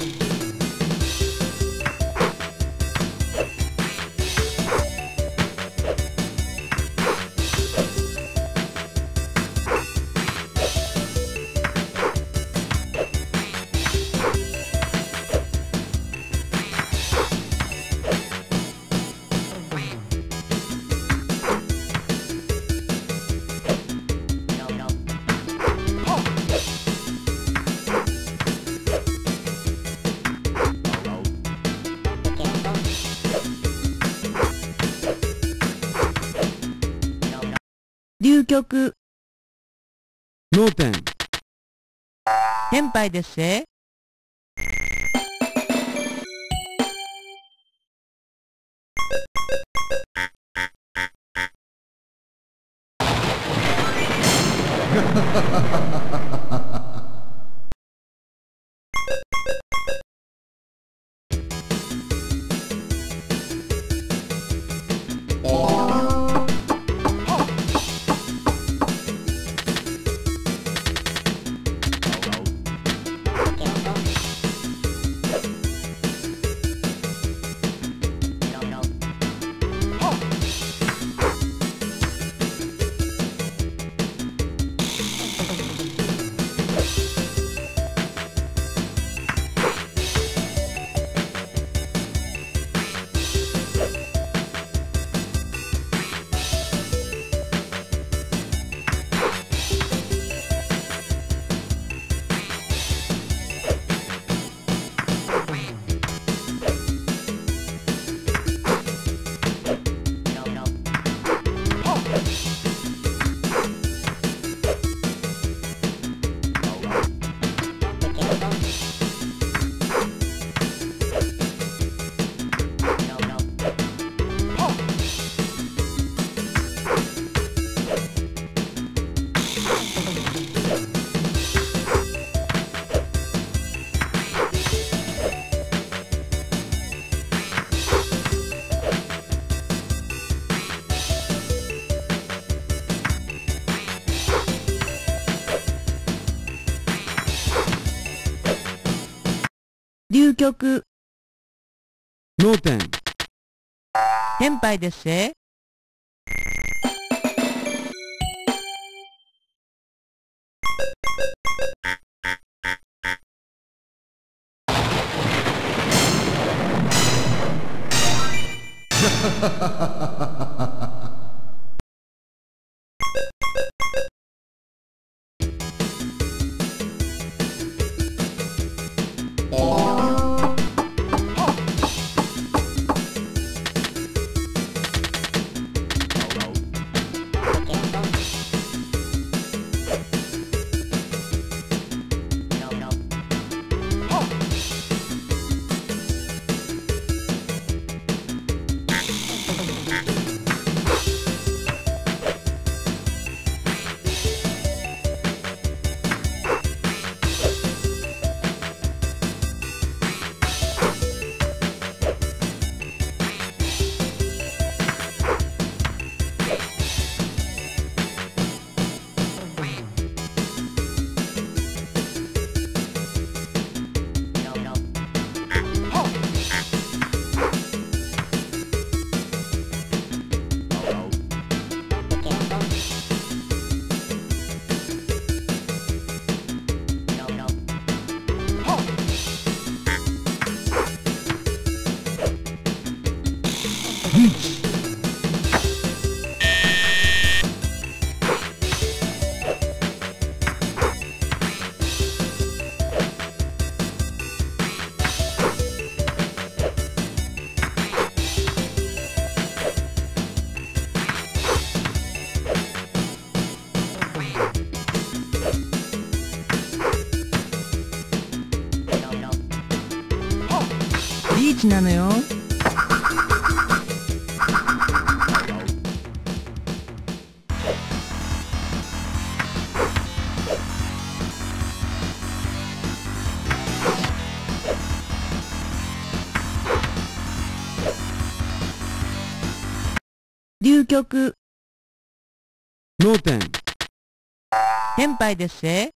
you. 流局、脳天、天杯ですせ。流局、脳天、天杯ですせ。リーチなのよ。流局、脳天、天杯ですせ。